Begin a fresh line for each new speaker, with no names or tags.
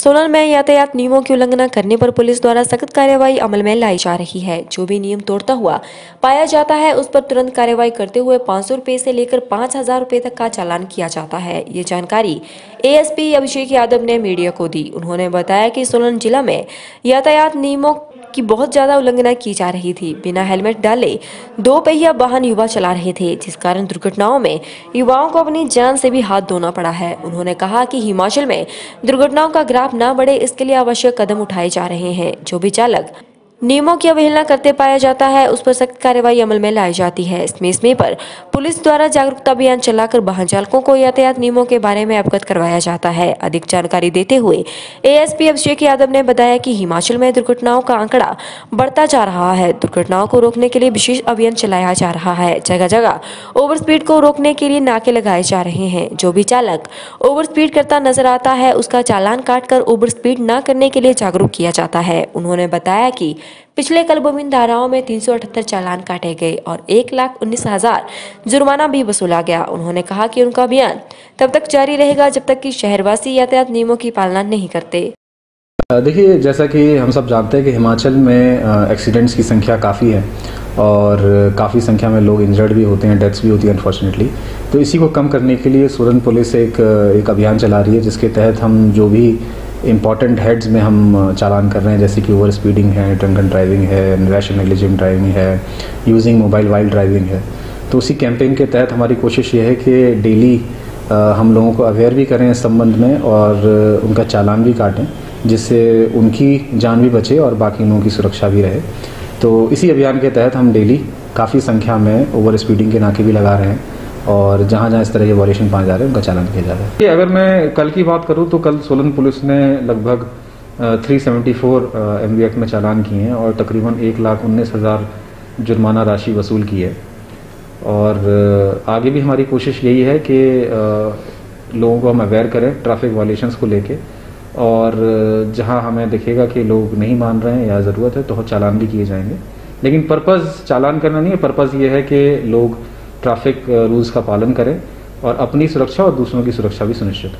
सोलन में यातायात नियमों की उल्लंघना करने पर पुलिस द्वारा सख्त कार्यवाही अमल में लाई जा रही है। जो भी नियम तोड़ता हुआ पाया जाता है, उस पर तुरंत कार्रवाई करते हुए पाँच सौ रुपये से लेकर पाँच हज़ार रुपये तक का चालान किया जाता है। ये जानकारी एएसपी अभिषेक यादव ने मीडिया को दी। उन्होंने बताया कि सोलन जिला में यातायात नियमों की बहुत ज़्यादा उल्लंघना की जा रही थी। बिना हेलमेट डाले दो पहिया वाहन युवा चला रहे थे, जिस कारण दुर्घटनाओं में युवाओं को अपनी जान से भी हाथ धोना पड़ा है। उन्होंने कहा कि हिमाचल में दुर्घटनाओं का ग्राफ न बढ़े, इसके लिए आवश्यक कदम उठाए जा रहे हैं, जो भी चालक नियमों की अवहेलना करते पाया जाता है, उस पर सख्त कार्रवाई अमल में लाई जाती है। इसमें इसमें पर पुलिस द्वारा जागरूकता अभियान चलाकर वाहन चालकों को यातायात नियमों के बारे में अवगत करवाया जाता है। अधिक जानकारी देते हुए एएसपी अभिषेक यादव ने बताया कि हिमाचल में दुर्घटनाओं का आंकड़ा बढ़ता जा रहा है। दुर्घटनाओं को रोकने के लिए विशेष अभियान चलाया जा रहा है। जगह जगह ओवर स्पीड को रोकने के लिए नाके लगाए जा रहे हैं। जो भी चालक ओवर स्पीड करता नज़र आता है, उसका चालान काटकर ओवर स्पीड न करने के लिए जागरूक किया जाता है। उन्होंने बताया कि पिछले कल विभिन्न धाराओं में तीन चालान काटे गए और एक लाख उन्नीस हज़ार जुर्माना भी वसूला गया। उन्होंने कहा कि उनका अभियान तब तक जारी रहेगा जब तक कि शहरवासी यातायात नियमों की पालना नहीं करते।
देखिए, जैसा कि हम सब जानते हैं कि हिमाचल में एक्सीडेंट्स की संख्या काफ़ी है और काफ़ी संख्या में लोग इंजर्ड भी होते हैं, डेथ्स भी होती हैं अनफॉर्चुनेटली तो इसी को कम करने के लिए सोलन पुलिस एक एक अभियान चला रही है, जिसके तहत हम जो भी इंपॉर्टेंट हेड्स में हम चालान कर रहे हैं, जैसे कि ओवर स्पीडिंग है ड्रंकन ड्राइविंग है रैश नेग्लिजेंट ड्राइविंग है यूजिंग मोबाइल वाइल ड्राइविंग है। तो उसी कैंपेन के तहत हमारी कोशिश ये है कि डेली हम लोगों को अवेयर भी करें इस संबंध में और उनका चालान भी काटें, जिससे उनकी जान भी बचे और बाकी लोगों की सुरक्षा भी रहे। तो इसी अभियान के तहत हम डेली काफ़ी संख्या में ओवर स्पीडिंग के नाके भी लगा रहे हैं। और जहाँ जहाँ इस तरह के वॉलेशन पाए जा रहे हैं, उनका चालान किया जा रहा है। अगर मैं कल की बात करूँ तो कल सोलन पुलिस ने लगभग 374 एम एक्ट में चालान किए हैं और तकरीबन एक लाख उन्नीस हज़ार जुर्माना राशि वसूल की है। और आगे भी हमारी कोशिश यही है कि लोगों को हम अवेयर करें ट्रैफ़िक वायलेशंस को लेके। और जहाँ हमें दिखेगा कि लोग नहीं मान रहे हैं या ज़रूरत है तो चालान भी किए जाएँगे। लेकिन पर्पज़ चालान करना नहीं है पर्पज़ ये है कि लोग ट्रैफ़िक रूल्स का पालन करें और अपनी सुरक्षा और दूसरों की सुरक्षा भी सुनिश्चित